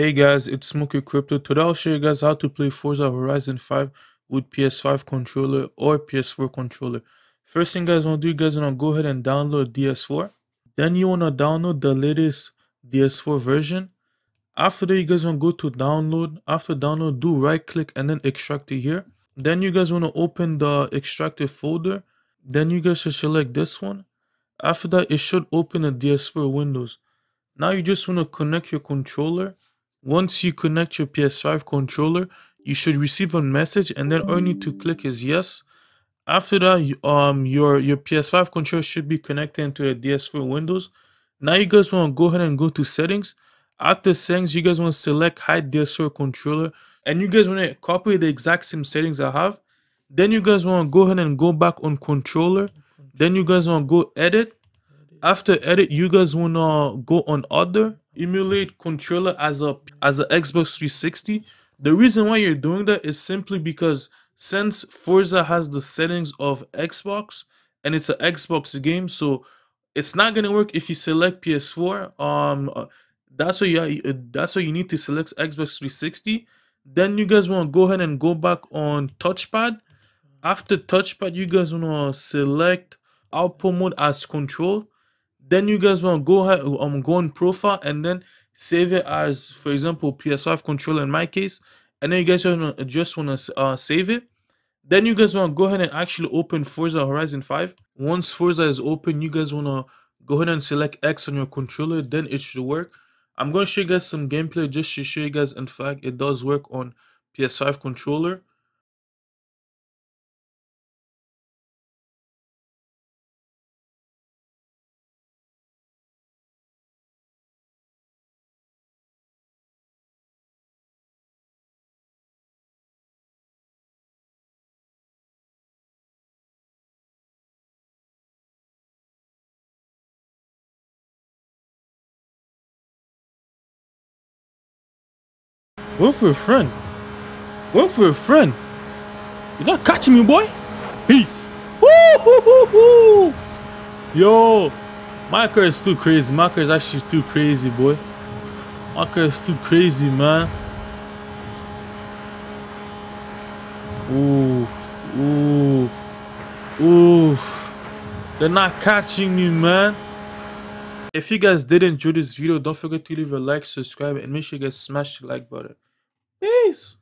Hey guys, it's Smokey Crypto. Today I'll show you guys how to play Forza Horizon 5 with PS5 controller or PS4 controller. First thing guys want to do, you guys want to go ahead and download DS4. Then you want to download the latest DS4 version. After that, you guys want to go to download. After download, do right click and then extract it here. Then you guys want to open the extracted folder. Then you guys should select this one. After that, it should open the DS4 windows. Now you just want to connect your controller once you connect your PS5 controller, you should receive a message and then all you need to click is yes. After that, um, your, your PS5 controller should be connected into the DS4 Windows. Now you guys want to go ahead and go to settings. After settings, you guys want to select hide DS4 controller and you guys want to copy the exact same settings I have. Then you guys want to go ahead and go back on controller. Then you guys want to go edit. After edit, you guys want to go on other emulate controller as a as a Xbox 360. The reason why you're doing that is simply because since Forza has the settings of Xbox and it's an Xbox game, so it's not gonna work if you select PS4. Um, uh, that's why you that's why you need to select Xbox 360. Then you guys want to go ahead and go back on touchpad. After touchpad, you guys want to select output mode as control then you guys want to go ahead um go on profile and then save it as for example ps5 controller in my case and then you guys just want to uh, save it. Then you guys want to go ahead and actually open forza horizon 5 once forza is open you guys want to go ahead and select x on your controller then it should work. I'm going to show you guys some gameplay just to show you guys in fact it does work on ps5 controller Went for a friend. Went for a friend. You're not catching me, boy. Peace. Woo-hoo-hoo-hoo. Yo, my car is too crazy. My car is actually too crazy, boy. My car is too crazy, man. Ooh, ooh, ooh. They're not catching me, man. If you guys did enjoy this video, don't forget to leave a like, subscribe, and make sure you guys smash the like button. Peace.